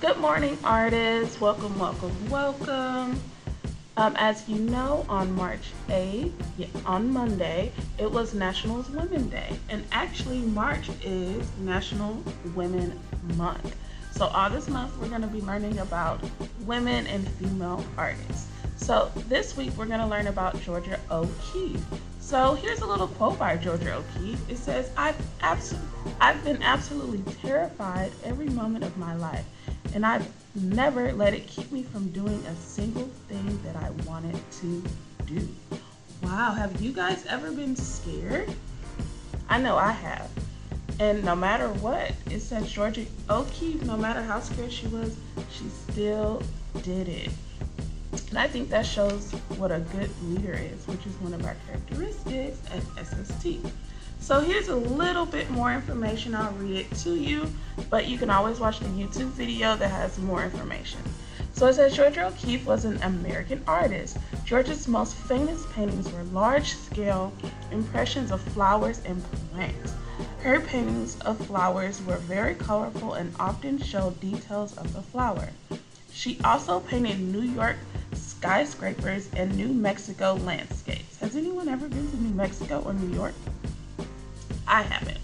Good morning, artists. Welcome, welcome, welcome. Um, as you know, on March 8th, yeah, on Monday, it was National Women's Day. And actually, March is National Women Month. So, all this month, we're going to be learning about women and female artists. So, this week, we're going to learn about Georgia O'Keeffe. So, here's a little quote by Georgia O'Keeffe. It says, I've, I've been absolutely terrified every moment of my life and I've never let it keep me from doing a single thing that I wanted to do. Wow, have you guys ever been scared? I know I have. And no matter what, it says Georgia O'Keeffe, no matter how scared she was, she still did it. And I think that shows what a good leader is, which is one of our characteristics at SST. So here's a little bit more information. I'll read it to you, but you can always watch the YouTube video that has more information. So it says Georgia O'Keeffe was an American artist. Georgia's most famous paintings were large-scale impressions of flowers and plants. Her paintings of flowers were very colorful and often showed details of the flower. She also painted New York skyscrapers and New Mexico landscapes. Has anyone ever been to New Mexico or New York? I haven't.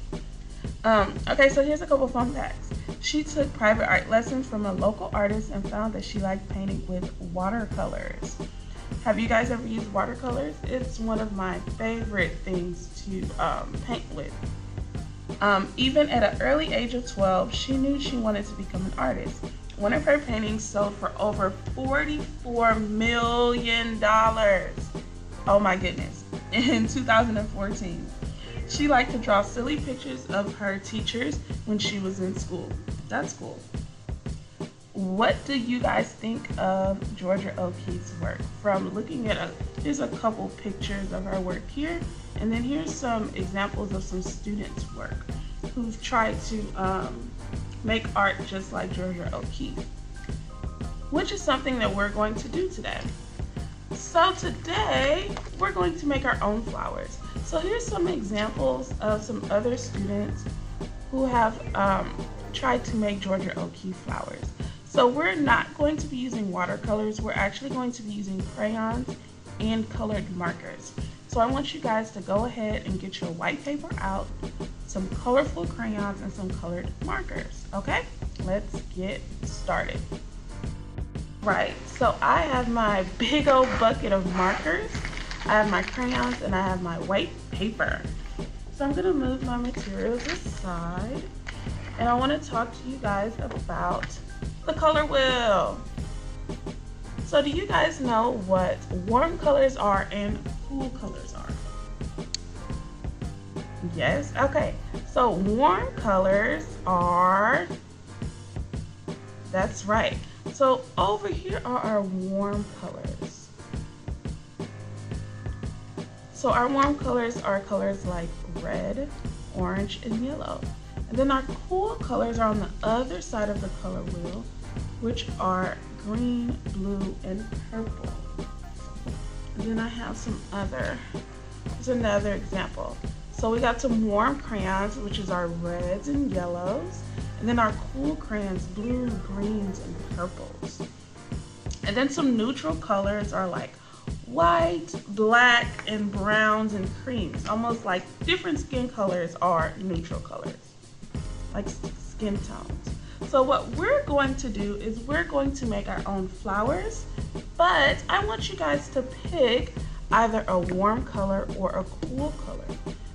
Um, okay, so here's a couple fun facts. She took private art lessons from a local artist and found that she liked painting with watercolors. Have you guys ever used watercolors? It's one of my favorite things to um, paint with. Um, even at an early age of 12, she knew she wanted to become an artist. One of her paintings sold for over $44 million. Oh my goodness, in 2014. She liked to draw silly pictures of her teachers when she was in school. That's cool. What do you guys think of Georgia O'Keeffe's work? From looking at a, here's a couple pictures of her work here, and then here's some examples of some students' work who've tried to um, make art just like Georgia O'Keeffe, which is something that we're going to do today. So today, we're going to make our own flowers. So here's some examples of some other students who have um, tried to make Georgia O'Keeffe flowers. So we're not going to be using watercolors, we're actually going to be using crayons and colored markers. So I want you guys to go ahead and get your white paper out, some colorful crayons and some colored markers, okay? Let's get started. Right, so I have my big old bucket of markers I have my crayons and I have my white paper. So I'm gonna move my materials aside and I wanna talk to you guys about the color wheel. So do you guys know what warm colors are and cool colors are? Yes, okay. So warm colors are, that's right. So over here are our warm colors. So our warm colors are colors like red, orange, and yellow. And then our cool colors are on the other side of the color wheel, which are green, blue, and purple. And then I have some other, here's another example. So we got some warm crayons, which is our reds and yellows. And then our cool crayons, blue, greens, and purples. And then some neutral colors are like white, black, and browns and creams. Almost like different skin colors are neutral colors, like skin tones. So what we're going to do is we're going to make our own flowers, but I want you guys to pick either a warm color or a cool color.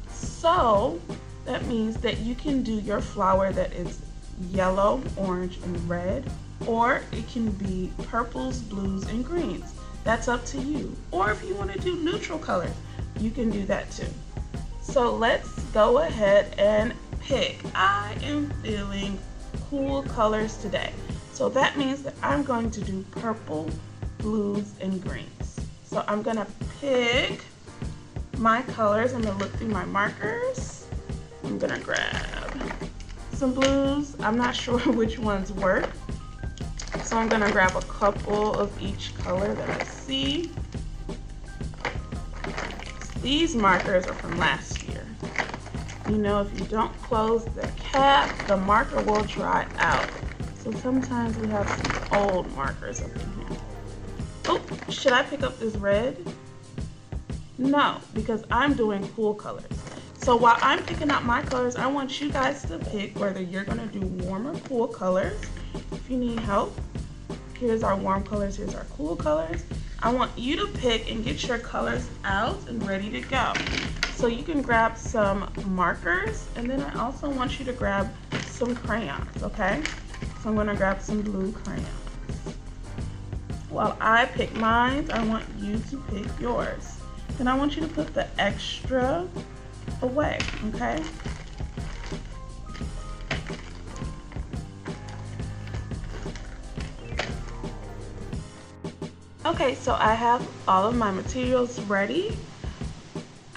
So that means that you can do your flower that is yellow, orange, and red, or it can be purples, blues, and greens. That's up to you. Or if you want to do neutral colors, you can do that too. So let's go ahead and pick. I am feeling cool colors today. So that means that I'm going to do purple, blues, and greens. So I'm gonna pick my colors. I'm gonna look through my markers. I'm gonna grab some blues. I'm not sure which ones work. So I'm gonna grab a couple of each color that I see. These markers are from last year. You know, if you don't close the cap, the marker will dry out. So sometimes we have some old markers up in here. Oh, should I pick up this red? No, because I'm doing cool colors. So while I'm picking out my colors, I want you guys to pick whether you're gonna do warm or cool colors. If you need help, here's our warm colors, here's our cool colors. I want you to pick and get your colors out and ready to go. So you can grab some markers and then I also want you to grab some crayons, okay? So I'm gonna grab some blue crayons. While I pick mine, I want you to pick yours. Then I want you to put the extra away, okay? Okay, so I have all of my materials ready.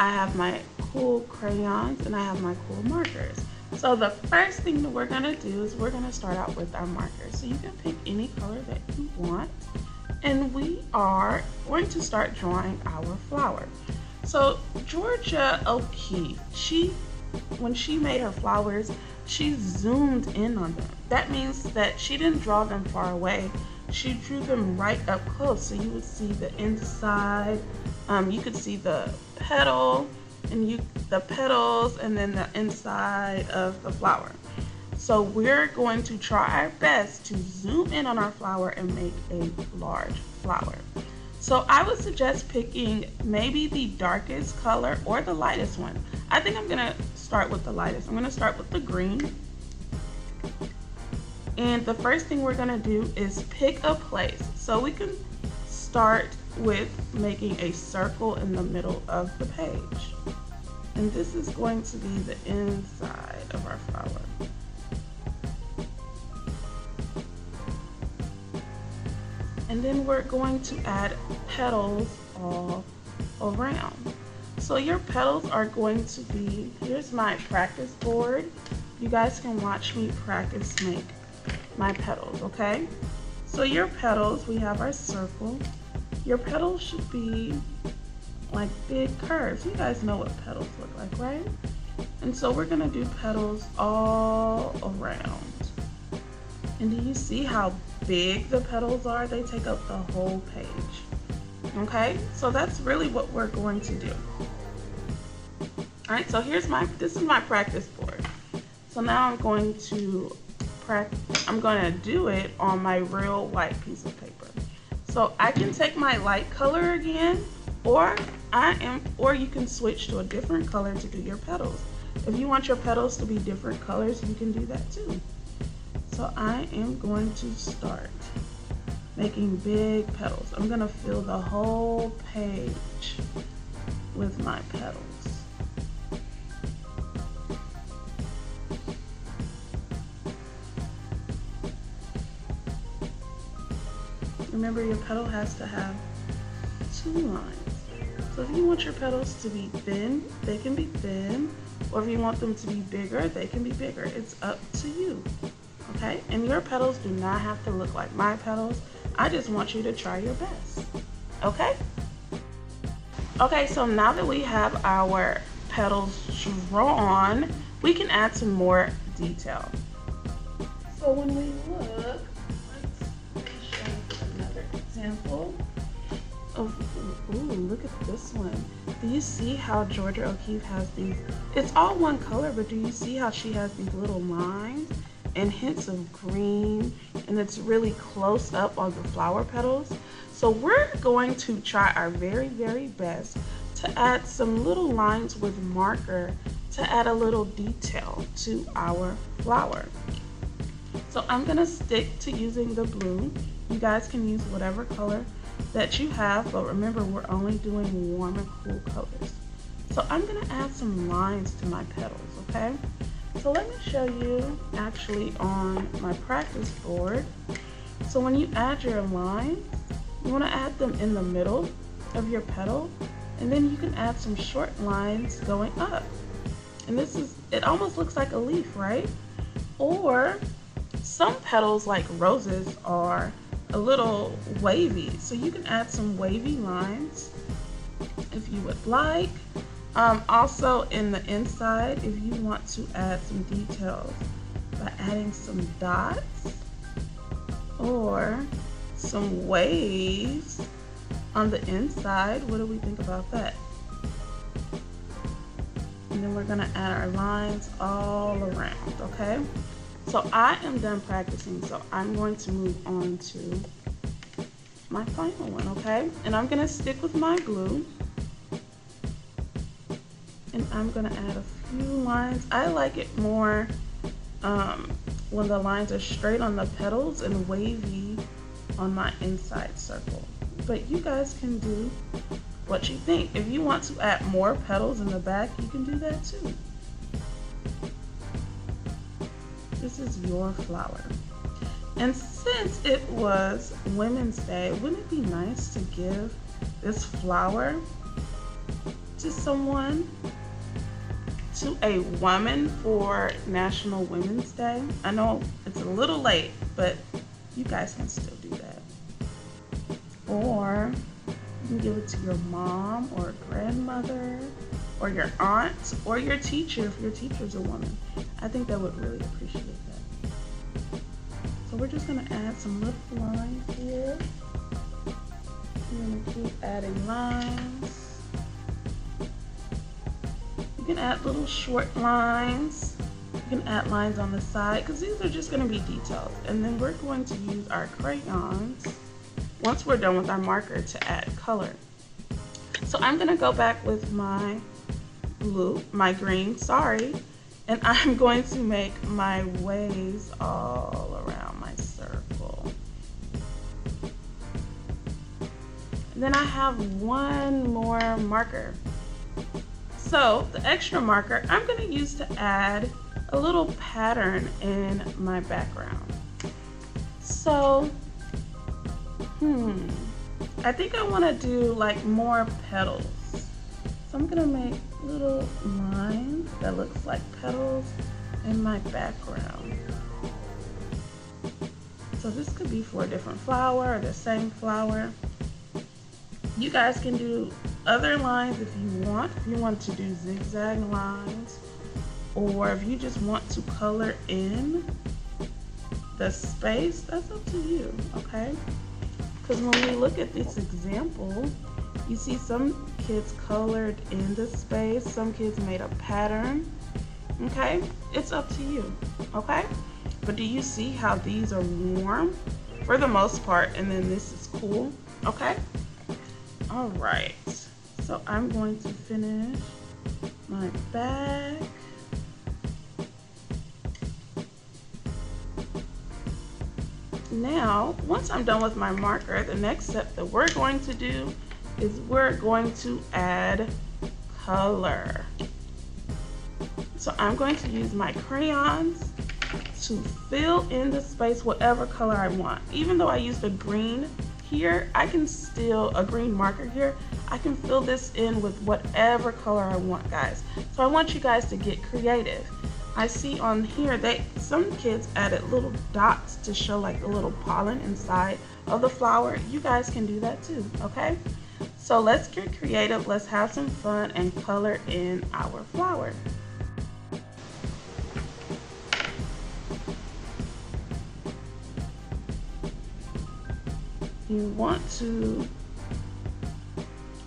I have my cool crayons and I have my cool markers. So the first thing that we're gonna do is we're gonna start out with our markers. So you can pick any color that you want. And we are going to start drawing our flower. So Georgia O'Keeffe, she, when she made her flowers, she zoomed in on them. That means that she didn't draw them far away. She drew them right up close. So you would see the inside, um, you could see the petal, and you the petals, and then the inside of the flower. So we're going to try our best to zoom in on our flower and make a large flower. So I would suggest picking maybe the darkest color or the lightest one. I think I'm gonna start with the lightest. I'm gonna start with the green. And the first thing we're gonna do is pick a place. So we can start with making a circle in the middle of the page. And this is going to be the inside of our flower. And then we're going to add petals all around. So your petals are going to be, here's my practice board. You guys can watch me practice make my petals, okay? So your petals, we have our circle. Your petals should be like big curves. You guys know what petals look like, right? And so we're gonna do petals all around. And do you see how big the petals are? They take up the whole page. Okay, so that's really what we're going to do. All right, so here's my, this is my practice board. So now I'm going to practice, I'm gonna do it on my real white piece of paper. So I can take my light color again, or I am, or you can switch to a different color to do your petals. If you want your petals to be different colors, you can do that too. So I am going to start making big petals. I'm gonna fill the whole page with my petals. Remember your petal has to have two lines. So if you want your petals to be thin, they can be thin. Or if you want them to be bigger, they can be bigger. It's up to you okay? And your petals do not have to look like my petals. I just want you to try your best, okay? Okay, so now that we have our petals drawn, we can add some more detail. So when we look, example of, ooh, look at this one. Do you see how Georgia O'Keeffe has these, it's all one color, but do you see how she has these little lines? and hints of green and it's really close up on the flower petals. So we're going to try our very, very best to add some little lines with marker to add a little detail to our flower. So I'm gonna stick to using the blue. You guys can use whatever color that you have, but remember we're only doing warm and cool colors. So I'm gonna add some lines to my petals, okay? So let me show you actually on my practice board. So when you add your lines, you want to add them in the middle of your petal and then you can add some short lines going up. And this is, it almost looks like a leaf, right? Or some petals like roses are a little wavy. So you can add some wavy lines if you would like. Um, also in the inside, if you want to add some details by adding some dots, or some waves on the inside. What do we think about that? And then we're gonna add our lines all around, okay? So I am done practicing, so I'm going to move on to my final one, okay? And I'm gonna stick with my glue. And I'm gonna add a few lines. I like it more um, when the lines are straight on the petals and wavy on my inside circle. But you guys can do what you think. If you want to add more petals in the back, you can do that too. This is your flower. And since it was Women's Day, wouldn't it be nice to give this flower to someone, to a woman for National Women's Day? I know it's a little late, but you guys can still do that. Or you can give it to your mom or grandmother or your aunt or your teacher if your teacher's a woman. I think they would really appreciate that. So we're just gonna add some lip lines here. We're gonna keep adding lines. You can add little short lines. You can add lines on the side because these are just gonna be details. And then we're going to use our crayons once we're done with our marker to add color. So I'm gonna go back with my blue, my green, sorry, and I'm going to make my waves all around my circle. And then I have one more marker. So the extra marker I'm gonna use to add a little pattern in my background. So Hmm. I think I want to do like more petals. So I'm gonna make little lines that looks like petals in my background. So this could be for a different flower or the same flower. You guys can do other lines if you want. If you want to do zigzag lines or if you just want to color in the space, that's up to you, okay? Because when we look at this example, you see some kids colored in the space, some kids made a pattern, okay? It's up to you, okay? But do you see how these are warm for the most part, and then this is cool, okay? All right, so I'm going to finish my back. now, once I'm done with my marker, the next step that we're going to do is we're going to add color. So I'm going to use my crayons to fill in the space whatever color I want. Even though I used a green here, I can still, a green marker here, I can fill this in with whatever color I want, guys. So I want you guys to get creative. I see on here that some kids added little dots to show like the little pollen inside of the flower. You guys can do that too, okay? So let's get creative, let's have some fun and color in our flower. You want to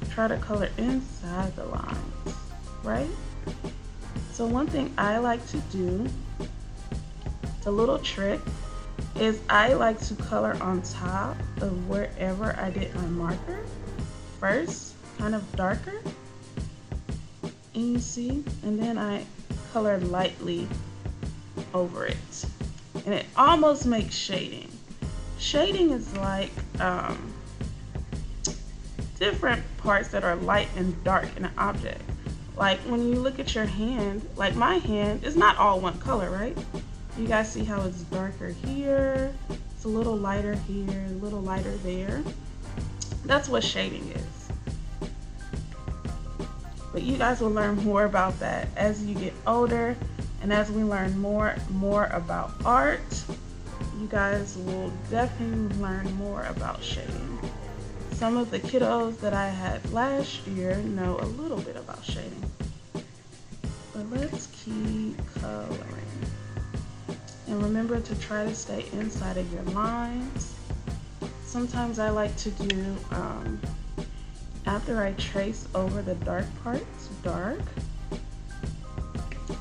try to color inside the lines, right? So one thing I like to do, the little trick, is I like to color on top of wherever I did my marker first, kind of darker. And you see, and then I color lightly over it. And it almost makes shading. Shading is like um, different parts that are light and dark in an object. Like when you look at your hand, like my hand is not all one color, right? You guys see how it's darker here, it's a little lighter here, a little lighter there. That's what shading is. But you guys will learn more about that as you get older and as we learn more more about art, you guys will definitely learn more about shading. Some of the kiddos that I had last year know a little bit about shading. But let's keep coloring. And remember to try to stay inside of your lines. Sometimes I like to do, um, after I trace over the dark parts, dark,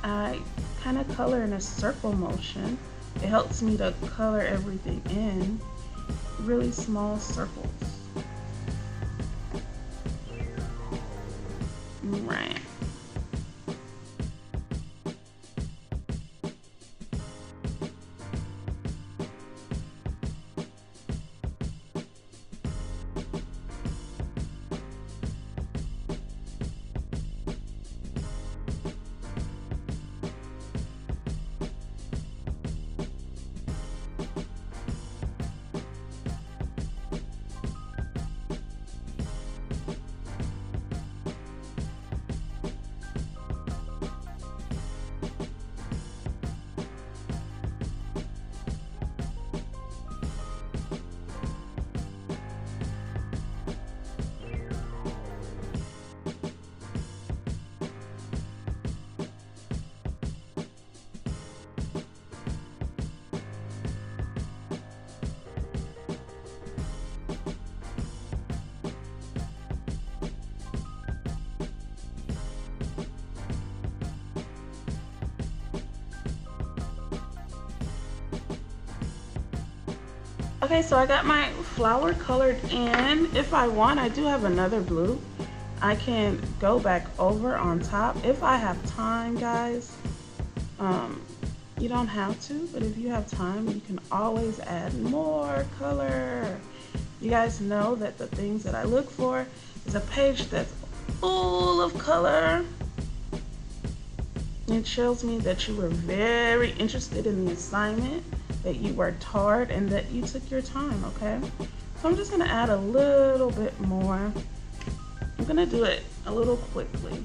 I kind of color in a circle motion. It helps me to color everything in really small circles. Right. Okay, so I got my flower colored in. If I want, I do have another blue. I can go back over on top if I have time, guys. Um, you don't have to, but if you have time, you can always add more color. You guys know that the things that I look for is a page that's full of color. It shows me that you were very interested in the assignment that you worked hard and that you took your time, okay? So I'm just gonna add a little bit more. I'm gonna do it a little quickly.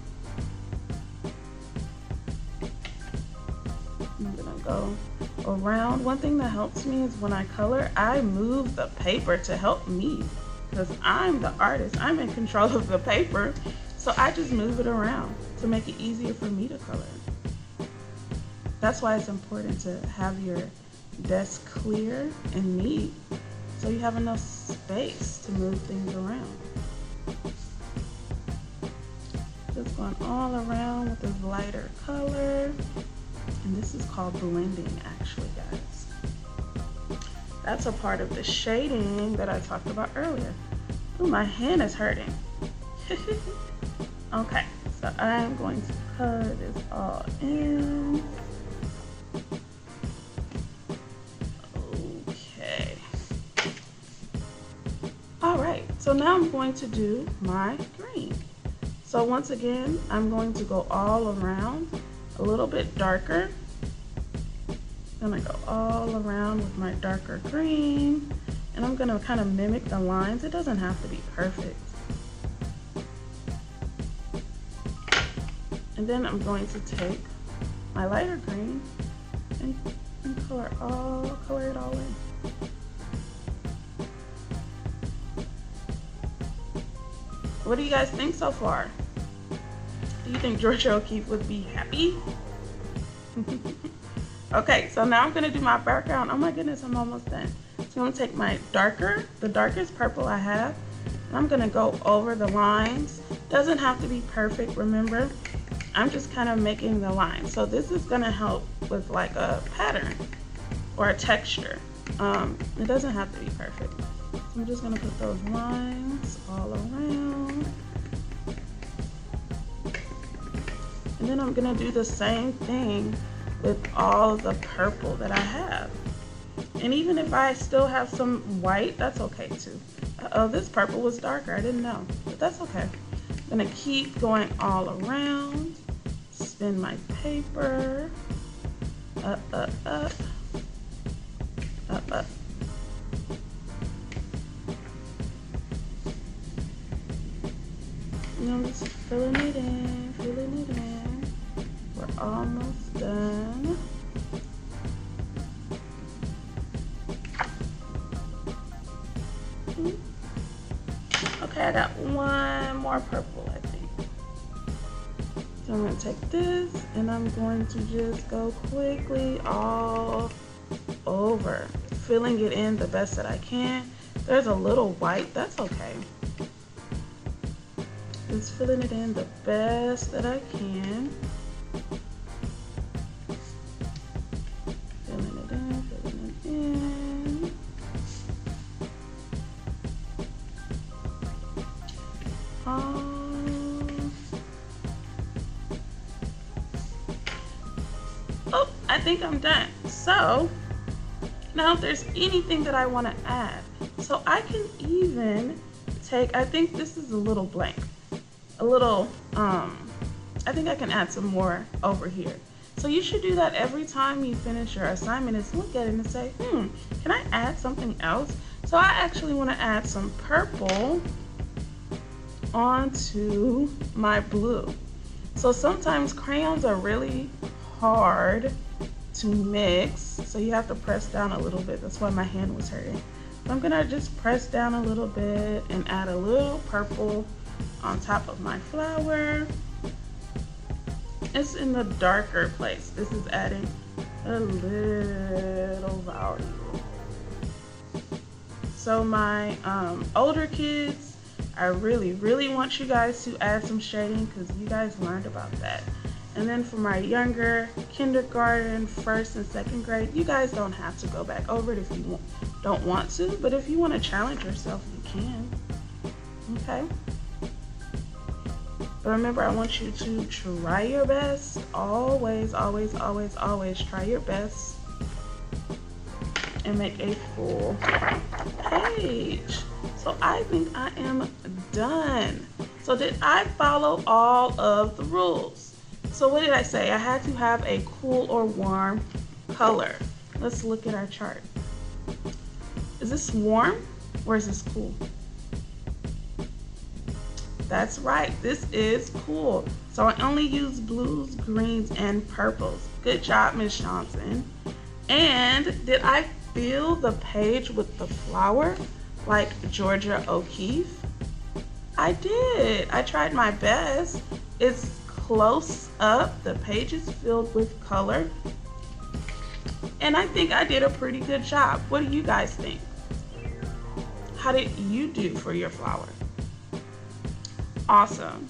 I'm gonna go around. One thing that helps me is when I color, I move the paper to help me because I'm the artist. I'm in control of the paper. So I just move it around to make it easier for me to color. That's why it's important to have your desk clear and neat so you have enough space to move things around. Just going all around with this lighter color. And this is called blending actually, guys. That's a part of the shading that I talked about earlier. Oh, my hand is hurting. okay, so I'm going to color this all in. So now I'm going to do my green. So once again, I'm going to go all around a little bit darker. I'm gonna go all around with my darker green. And I'm gonna kind of mimic the lines. It doesn't have to be perfect. And then I'm going to take my lighter green and, and color all color it all in. What do you guys think so far? Do you think Georgia O'Keeffe would be happy? okay, so now I'm gonna do my background. Oh my goodness, I'm almost done. So I'm gonna take my darker, the darkest purple I have, and I'm gonna go over the lines. Doesn't have to be perfect, remember? I'm just kind of making the lines. So this is gonna help with like a pattern or a texture. Um, it doesn't have to be perfect. I'm just gonna put those lines all around. And then I'm gonna do the same thing with all the purple that I have. And even if I still have some white, that's okay too. Uh oh, this purple was darker, I didn't know, but that's okay. I'm gonna keep going all around, spin my paper, up, up, up, up, I'm just filling it in, filling it in. We're almost done. Okay, I got one more purple, I think. So I'm gonna take this and I'm going to just go quickly all over, filling it in the best that I can. There's a little white, that's okay. Just filling it in the best that I can. Filling it in, filling it in. Um, oh, I think I'm done. So, now if there's anything that I want to add, so I can even take, I think this is a little blank a little, um, I think I can add some more over here. So you should do that every time you finish your assignment is look at it and say, hmm, can I add something else? So I actually want to add some purple onto my blue. So sometimes crayons are really hard to mix. So you have to press down a little bit. That's why my hand was hurting. So I'm gonna just press down a little bit and add a little purple on top of my flower. It's in the darker place. This is adding a little value. So my um, older kids, I really, really want you guys to add some shading because you guys learned about that. And then for my younger kindergarten, first and second grade, you guys don't have to go back over it if you don't want to, but if you want to challenge yourself, you can. Okay? But remember, I want you to try your best. Always, always, always, always try your best and make a full page. So I think I am done. So did I follow all of the rules? So what did I say? I had to have a cool or warm color. Let's look at our chart. Is this warm or is this cool? That's right, this is cool. So I only use blues, greens, and purples. Good job, Miss Johnson. And did I fill the page with the flower like Georgia O'Keeffe? I did. I tried my best. It's close up. The page is filled with color. And I think I did a pretty good job. What do you guys think? How did you do for your flower? Awesome.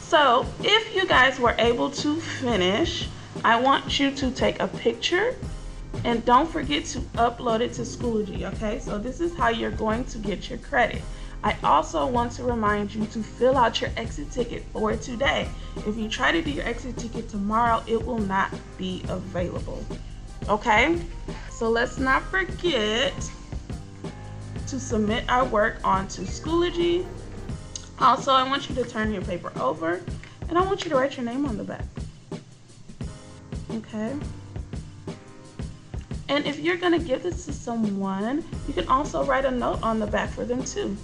So if you guys were able to finish, I want you to take a picture and don't forget to upload it to Schoology, okay? So this is how you're going to get your credit. I also want to remind you to fill out your exit ticket for today. If you try to do your exit ticket tomorrow, it will not be available, okay? So let's not forget to submit our work onto Schoology also, I want you to turn your paper over and I want you to write your name on the back. Okay? And if you're going to give this to someone, you can also write a note on the back for them too.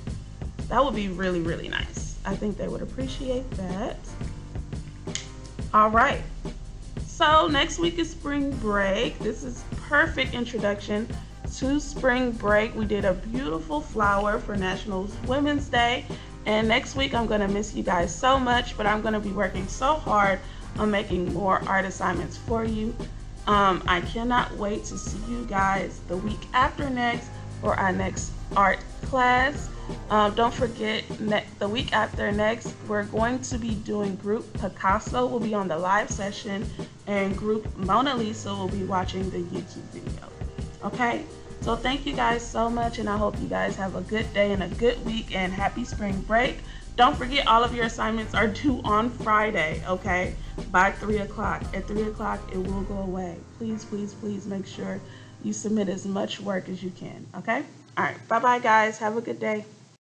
That would be really, really nice. I think they would appreciate that. All right. So next week is spring break. This is perfect introduction to spring break. We did a beautiful flower for National Women's Day and next week, I'm going to miss you guys so much, but I'm going to be working so hard on making more art assignments for you. Um, I cannot wait to see you guys the week after next for our next art class. Um, don't forget, the week after next, we're going to be doing group Picasso will be on the live session, and group Mona Lisa will be watching the YouTube video. Okay? So thank you guys so much, and I hope you guys have a good day and a good week, and happy spring break. Don't forget, all of your assignments are due on Friday, okay? By 3 o'clock. At 3 o'clock, it will go away. Please, please, please make sure you submit as much work as you can, okay? All right, bye-bye, guys. Have a good day.